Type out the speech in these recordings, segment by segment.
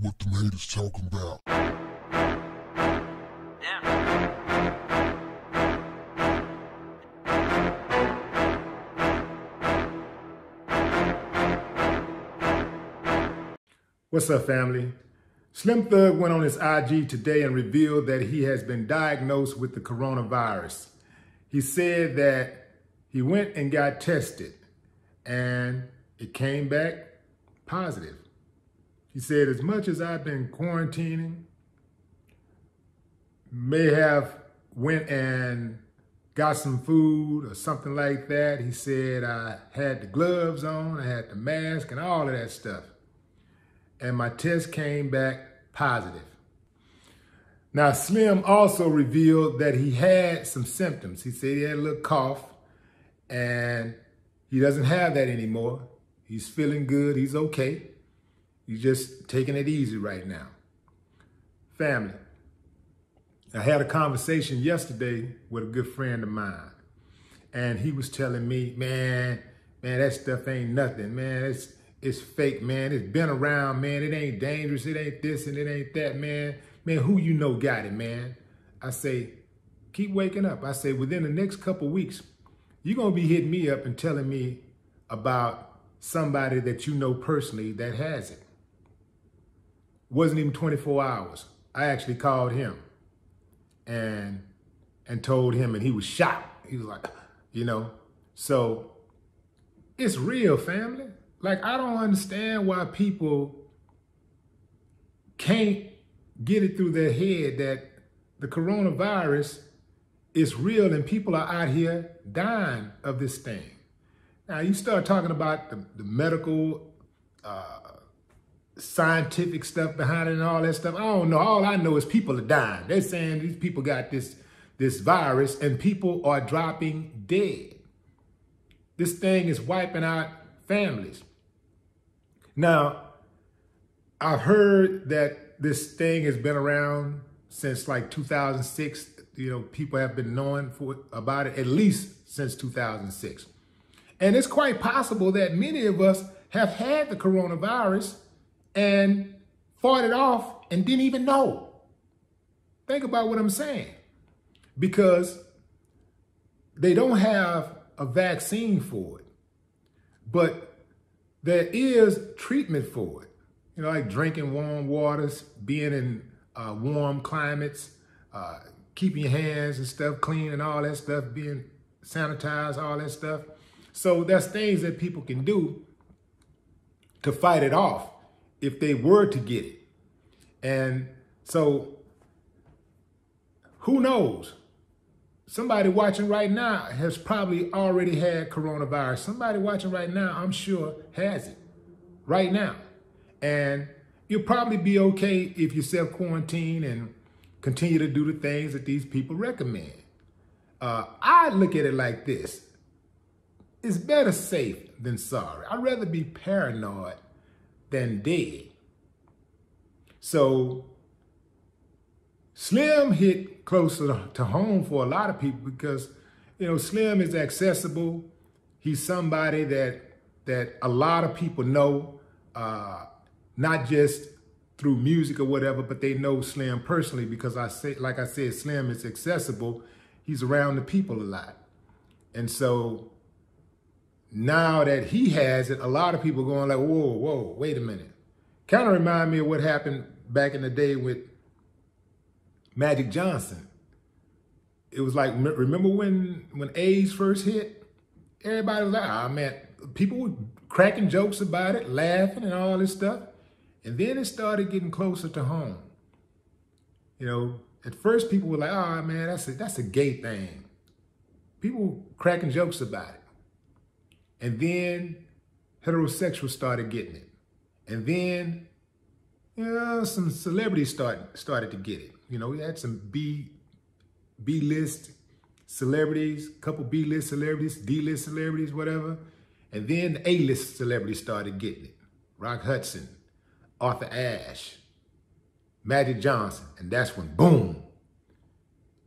what the haters talking about. What's up, family? Slim Thug went on his IG today and revealed that he has been diagnosed with the coronavirus. He said that he went and got tested and it came back positive. He said, as much as I've been quarantining, may have went and got some food or something like that. He said, I had the gloves on, I had the mask and all of that stuff. And my test came back positive. Now, Slim also revealed that he had some symptoms. He said he had a little cough and he doesn't have that anymore. He's feeling good. He's okay. He's just taking it easy right now. Family. I had a conversation yesterday with a good friend of mine, and he was telling me, man, man, that stuff ain't nothing, man. It's it's fake, man. It's been around, man. It ain't dangerous. It ain't this and it ain't that, man. Man, who you know got it, man? I say, keep waking up. I say, within the next couple weeks, you're gonna be hitting me up and telling me about somebody that you know personally that has it wasn't even 24 hours. I actually called him and and told him and he was shocked. He was like, you know, so it's real family. Like I don't understand why people can't get it through their head that the coronavirus is real and people are out here dying of this thing. Now you start talking about the, the medical uh, scientific stuff behind it and all that stuff. I don't know. All I know is people are dying. They're saying these people got this, this virus and people are dropping dead. This thing is wiping out families. Now, I've heard that this thing has been around since like 2006. You know, people have been knowing for, about it at least since 2006. And it's quite possible that many of us have had the coronavirus and fought it off and didn't even know. Think about what I'm saying. Because they don't have a vaccine for it, but there is treatment for it. You know, like drinking warm waters, being in uh, warm climates, uh, keeping your hands and stuff clean and all that stuff, being sanitized, all that stuff. So that's things that people can do to fight it off if they were to get it. And so who knows? Somebody watching right now has probably already had coronavirus. Somebody watching right now, I'm sure, has it right now. And you'll probably be okay if you self quarantine and continue to do the things that these people recommend. Uh, I look at it like this it's better safe than sorry. I'd rather be paranoid than dead. So Slim hit closer to home for a lot of people because, you know, Slim is accessible. He's somebody that that a lot of people know, uh, not just through music or whatever, but they know Slim personally because I say, like I said, Slim is accessible. He's around the people a lot. And so now that he has it, a lot of people going like, whoa, whoa, wait a minute. Kind of remind me of what happened back in the day with Magic Johnson. It was like, remember when, when AIDS first hit? Everybody was like, ah, oh, man, people were cracking jokes about it, laughing and all this stuff. And then it started getting closer to home. You know, at first people were like, oh man, that's a, that's a gay thing. People cracking jokes about it. And then heterosexuals started getting it. And then you know, some celebrities start, started to get it. You know, we had some B, B-list celebrities, couple B-list celebrities, D-list celebrities, whatever. And then the A-list celebrities started getting it. Rock Hudson, Arthur Ashe, Magic Johnson. And that's when, boom,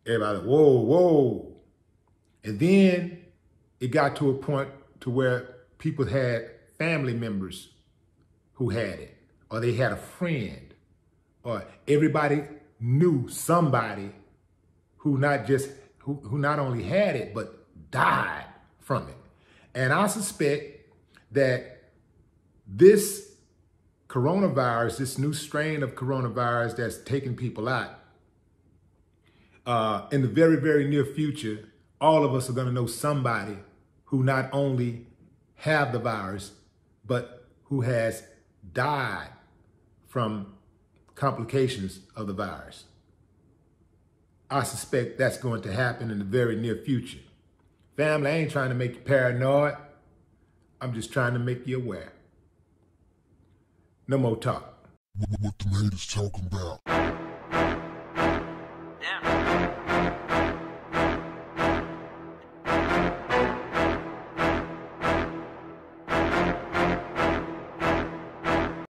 everybody, whoa, whoa. And then it got to a point to where people had family members who had it, or they had a friend, or everybody knew somebody who not just who, who not only had it but died from it. And I suspect that this coronavirus, this new strain of coronavirus that's taking people out, uh, in the very, very near future, all of us are going to know somebody who not only have the virus, but who has died from complications of the virus. I suspect that's going to happen in the very near future. Family, I ain't trying to make you paranoid. I'm just trying to make you aware. No more talk. What, the haters talking about?